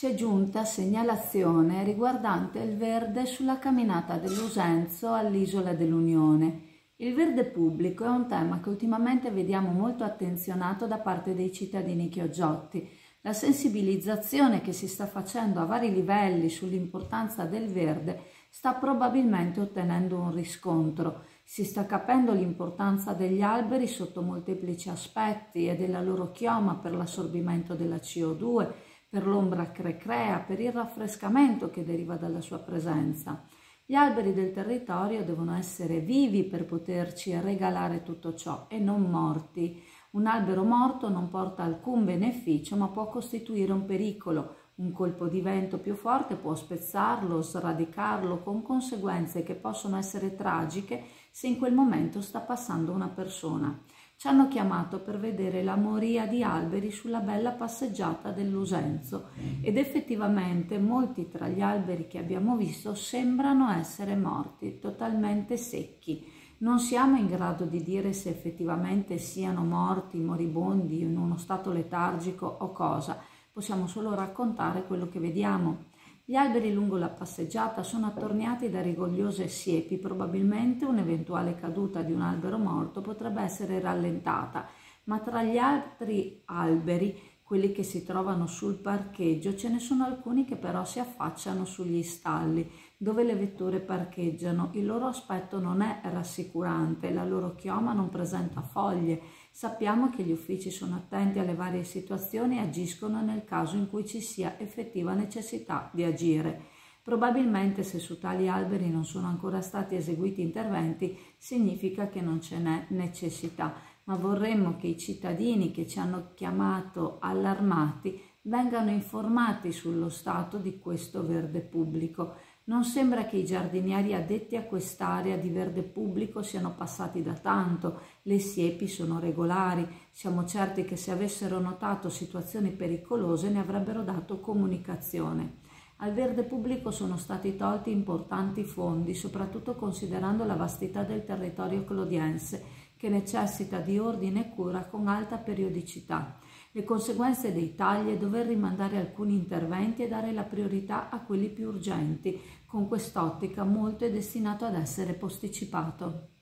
ci è giunta segnalazione riguardante il verde sulla camminata dell'Usenzo all'isola dell'Unione. Il verde pubblico è un tema che ultimamente vediamo molto attenzionato da parte dei cittadini chioggiotti. La sensibilizzazione che si sta facendo a vari livelli sull'importanza del verde sta probabilmente ottenendo un riscontro. Si sta capendo l'importanza degli alberi sotto molteplici aspetti e della loro chioma per l'assorbimento della CO2, per l'ombra che crea, per il raffrescamento che deriva dalla sua presenza. Gli alberi del territorio devono essere vivi per poterci regalare tutto ciò e non morti. Un albero morto non porta alcun beneficio ma può costituire un pericolo. Un colpo di vento più forte può spezzarlo, sradicarlo con conseguenze che possono essere tragiche se in quel momento sta passando una persona ci hanno chiamato per vedere la moria di alberi sulla bella passeggiata dell'Usenzo ed effettivamente molti tra gli alberi che abbiamo visto sembrano essere morti, totalmente secchi. Non siamo in grado di dire se effettivamente siano morti, moribondi, in uno stato letargico o cosa, possiamo solo raccontare quello che vediamo. Gli alberi lungo la passeggiata sono attorniati da rigogliose siepi, probabilmente un'eventuale caduta di un albero morto potrebbe essere rallentata, ma tra gli altri alberi, quelli che si trovano sul parcheggio, ce ne sono alcuni che però si affacciano sugli stalli, dove le vetture parcheggiano. Il loro aspetto non è rassicurante, la loro chioma non presenta foglie, Sappiamo che gli uffici sono attenti alle varie situazioni e agiscono nel caso in cui ci sia effettiva necessità di agire. Probabilmente se su tali alberi non sono ancora stati eseguiti interventi significa che non ce n'è necessità, ma vorremmo che i cittadini che ci hanno chiamato allarmati vengano informati sullo stato di questo verde pubblico. Non sembra che i giardinieri addetti a quest'area di verde pubblico siano passati da tanto, le siepi sono regolari, siamo certi che se avessero notato situazioni pericolose ne avrebbero dato comunicazione. Al verde pubblico sono stati tolti importanti fondi, soprattutto considerando la vastità del territorio clodiense, che necessita di ordine e cura con alta periodicità. Le conseguenze dei tagli è dover rimandare alcuni interventi e dare la priorità a quelli più urgenti. Con quest'ottica molto è destinato ad essere posticipato.